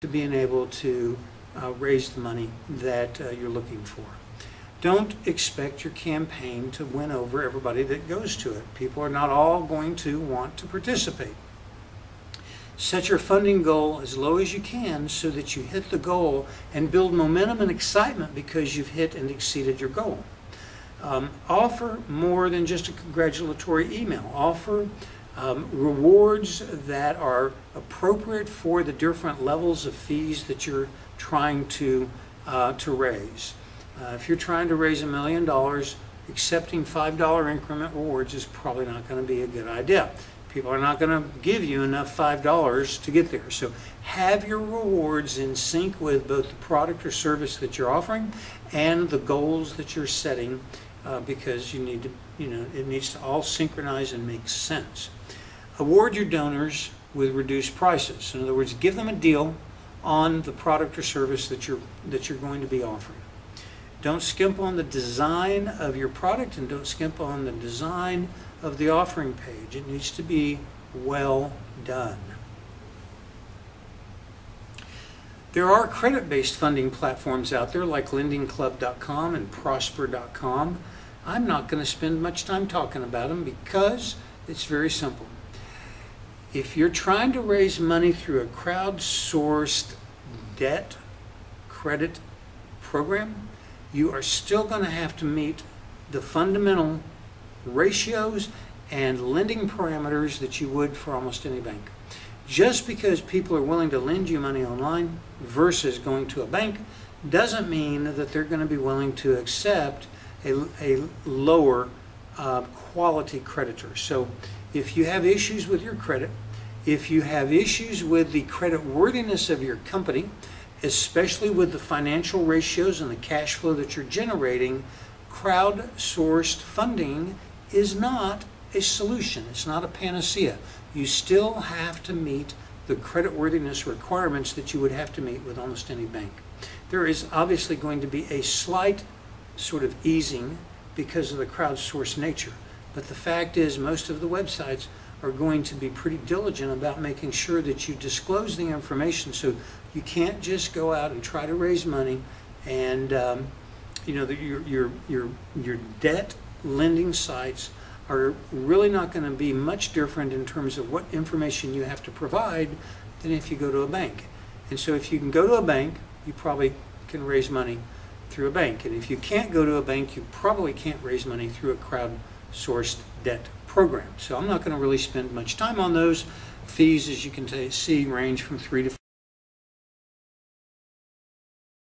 to being able to uh, raise the money that uh, you're looking for. Don't expect your campaign to win over everybody that goes to it. People are not all going to want to participate. Set your funding goal as low as you can so that you hit the goal and build momentum and excitement because you've hit and exceeded your goal. Um, offer more than just a congratulatory email. Offer um, rewards that are appropriate for the different levels of fees that you're trying to, uh, to raise. Uh, if you're trying to raise a million dollars, accepting $5 increment rewards is probably not going to be a good idea. People are not going to give you enough $5 to get there. So have your rewards in sync with both the product or service that you're offering and the goals that you're setting uh, because you need to, you know, it needs to all synchronize and make sense. Award your donors with reduced prices. In other words, give them a deal on the product or service that you're, that you're going to be offering. Don't skimp on the design of your product and don't skimp on the design of the offering page. It needs to be well done. There are credit-based funding platforms out there like lendingclub.com and prosper.com. I'm not going to spend much time talking about them because it's very simple. If you're trying to raise money through a crowdsourced debt credit program, you are still going to have to meet the fundamental ratios and lending parameters that you would for almost any bank. Just because people are willing to lend you money online versus going to a bank doesn't mean that they're going to be willing to accept a, a lower uh, quality creditor. So if you have issues with your credit, if you have issues with the credit worthiness of your company, especially with the financial ratios and the cash flow that you're generating, crowdsourced funding is not a solution. It's not a panacea. You still have to meet the creditworthiness requirements that you would have to meet with almost any bank. There is obviously going to be a slight sort of easing because of the crowdsourced nature. But the fact is most of the websites are going to be pretty diligent about making sure that you disclose the information so you can't just go out and try to raise money and um, you know your, your, your, your debt lending sites are really not going to be much different in terms of what information you have to provide than if you go to a bank. And so if you can go to a bank, you probably can raise money through a bank. And if you can't go to a bank, you probably can't raise money through a crowd-sourced debt program. So I'm not going to really spend much time on those. Fees, as you can see, range from three to